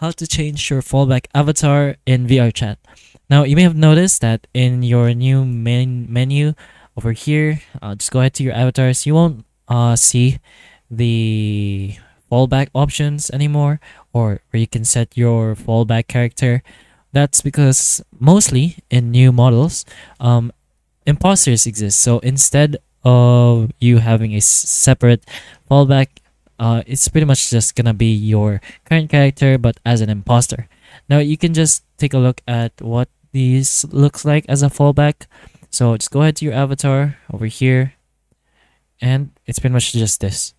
how to change your fallback avatar in VRChat. Now, you may have noticed that in your new main menu over here, uh, just go ahead to your avatars. You won't uh, see the fallback options anymore or where you can set your fallback character. That's because mostly in new models, um, imposters exist. So instead of you having a separate fallback uh, it's pretty much just gonna be your current character but as an imposter. Now you can just take a look at what these looks like as a fallback. So just go ahead to your avatar over here and it's pretty much just this.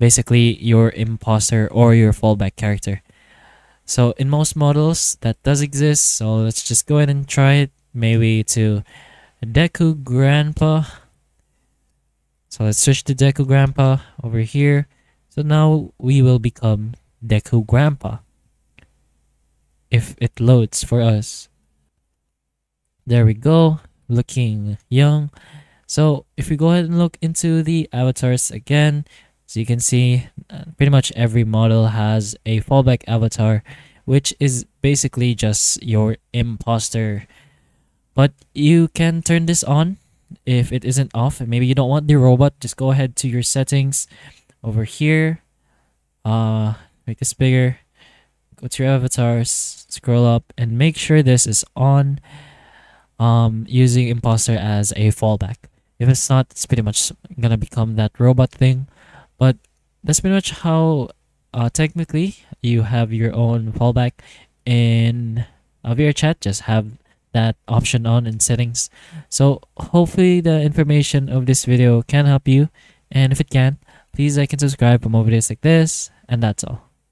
Basically your imposter or your fallback character. So in most models that does exist, so let's just go ahead and try it maybe to Deku Grandpa. So let's switch to Deku Grandpa over here. So now we will become Deku Grandpa. If it loads for us. There we go, looking young. So if we go ahead and look into the avatars again, so you can see uh, pretty much every model has a fallback avatar, which is basically just your imposter. But you can turn this on if it isn't off. Maybe you don't want the robot, just go ahead to your settings over here. Uh make this bigger. Go to your avatars scroll up and make sure this is on um using imposter as a fallback. If it's not it's pretty much gonna become that robot thing. But that's pretty much how uh, technically you have your own fallback in uh, VRChat just have that option on in settings. So hopefully the information of this video can help you. And if it can Please like and subscribe for more videos like this, and that's all.